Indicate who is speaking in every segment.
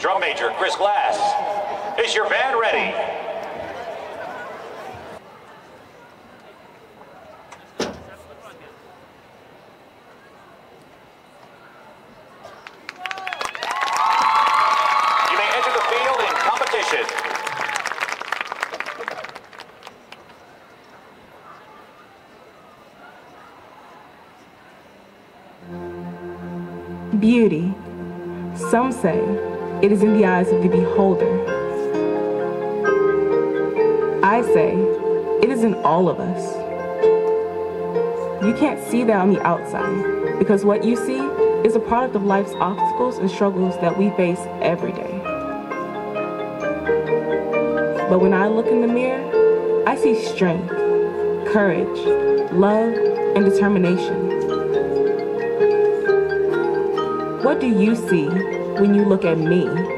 Speaker 1: Drum major Chris Glass. Is your band ready? You may enter the field in competition.
Speaker 2: Beauty. Some say it is in the eyes of the beholder. I say it is in all of us. You can't see that on the outside because what you see is a product of life's obstacles and struggles that we face every day. But when I look in the mirror, I see strength, courage, love, and determination. What do you see when you look at me?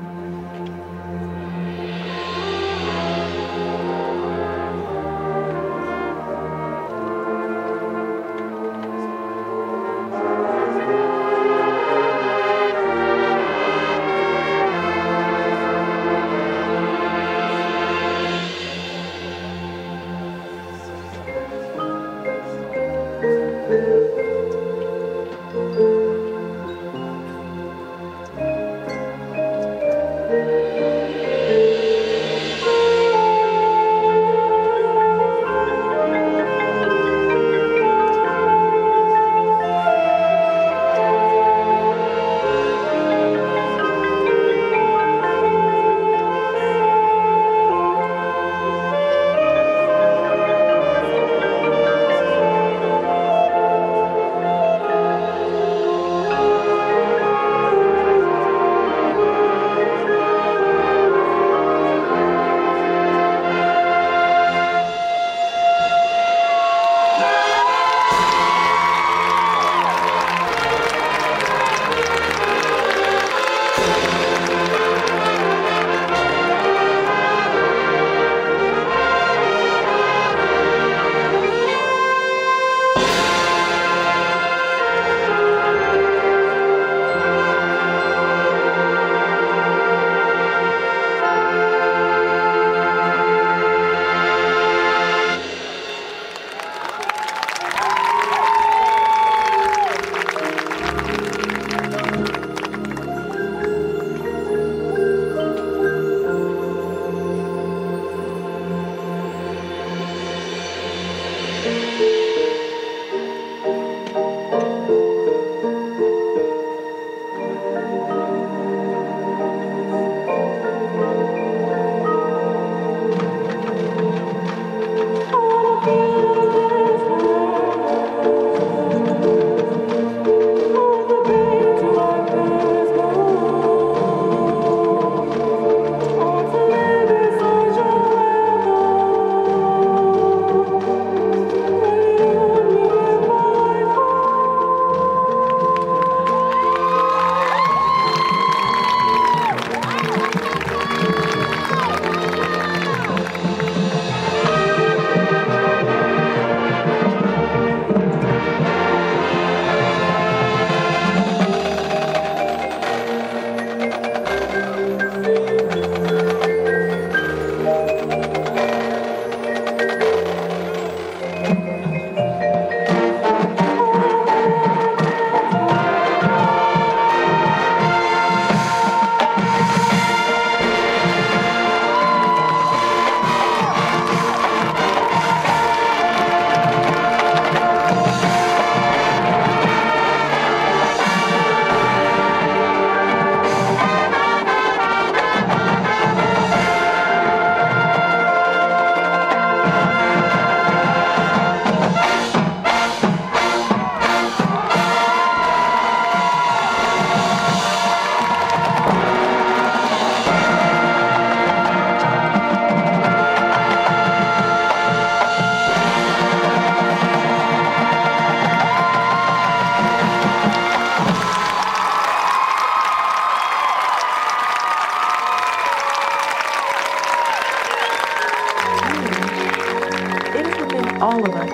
Speaker 2: All of us.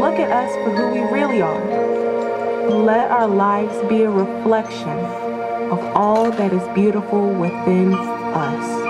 Speaker 2: Look at us for who we really are. Let our lives be a reflection of all that is beautiful within us.